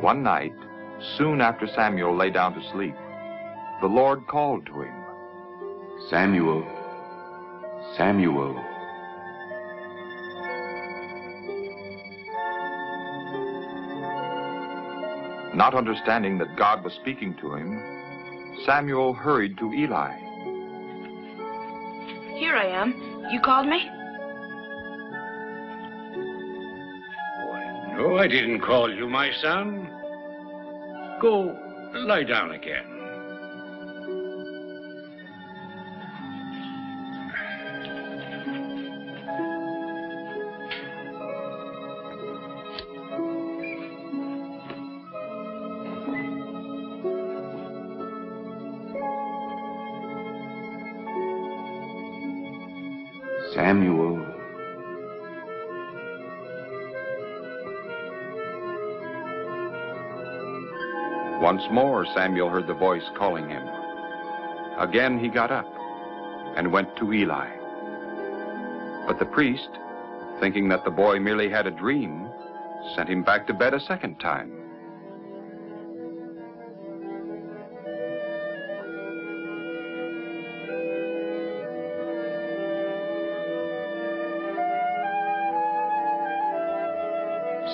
One night, soon after Samuel lay down to sleep, the Lord called to him. Samuel, Samuel. Not understanding that God was speaking to him, Samuel hurried to Eli. Here I am. You called me? No, I didn't call you, my son. Go lie down again. Samuel. Once more Samuel heard the voice calling him. Again he got up and went to Eli. But the priest, thinking that the boy merely had a dream, sent him back to bed a second time.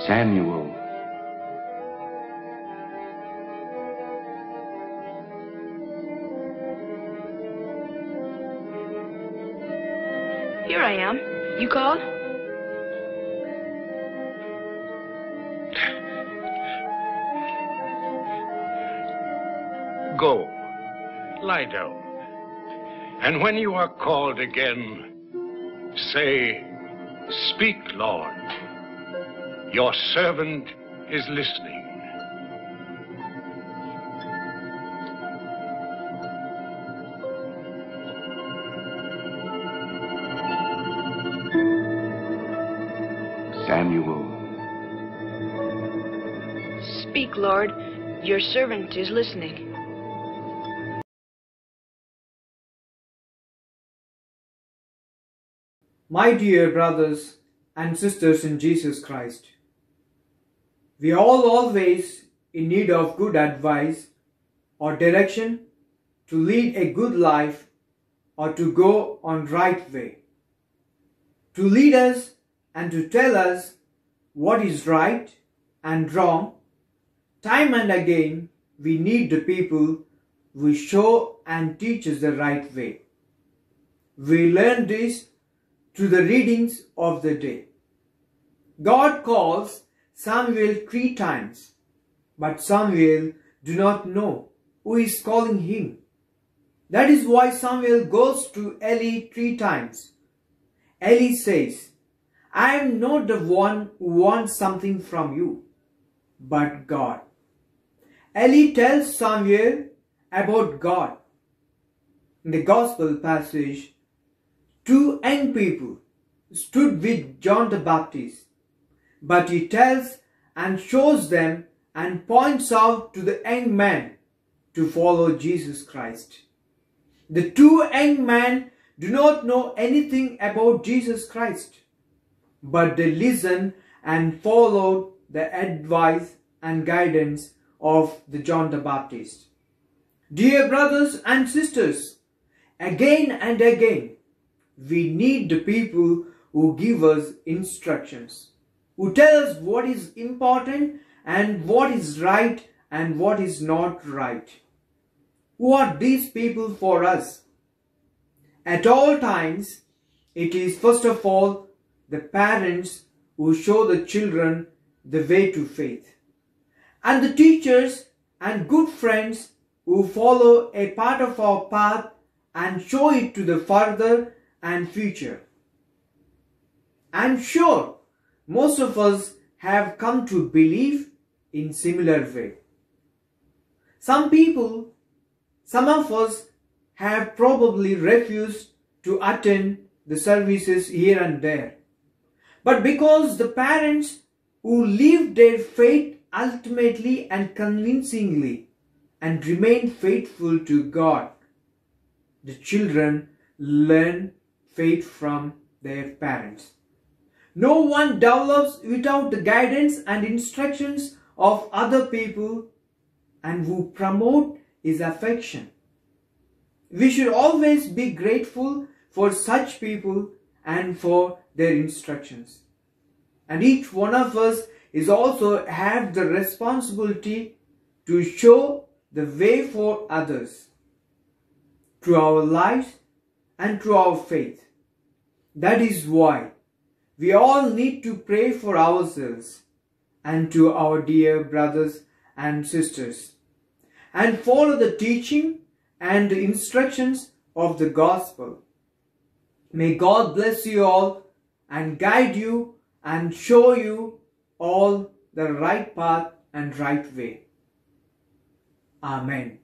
Samuel. Here I am. You called? Go. Lie down. And when you are called again, say, Speak, Lord. Your servant is listening. Samuel. Speak, Lord. Your servant is listening. My dear brothers and sisters in Jesus Christ, we are all always in need of good advice or direction to lead a good life or to go on right way. To lead us and to tell us what is right and wrong, time and again we need the people who show and teach us the right way. We learn this through the readings of the day. God calls Samuel three times, but Samuel do not know who is calling him. That is why Samuel goes to Eli three times. Eli says, I am not the one who wants something from you, but God. Eli tells Samuel about God. In the gospel passage, two young people stood with John the Baptist, but he tells and shows them and points out to the young man to follow Jesus Christ. The two young men do not know anything about Jesus Christ, but they listen and follow the advice and guidance of the John the Baptist. Dear brothers and sisters, again and again, we need the people who give us instructions, who tell us what is important and what is right and what is not right. Who are these people for us? At all times, it is first of all the parents who show the children the way to faith, and the teachers and good friends who follow a part of our path and show it to the further and future. I'm sure most of us have come to believe in similar way. Some people, some of us have probably refused to attend the services here and there. But because the parents who lived their faith ultimately and convincingly and remained faithful to God, the children learn faith from their parents. No one develops without the guidance and instructions of other people and who promote his affection. We should always be grateful for such people and for their instructions. And each one of us is also have the responsibility to show the way for others through our lives and through our faith. That is why we all need to pray for ourselves and to our dear brothers and sisters and follow the teaching and the instructions of the gospel. May God bless you all and guide you and show you all the right path and right way. Amen.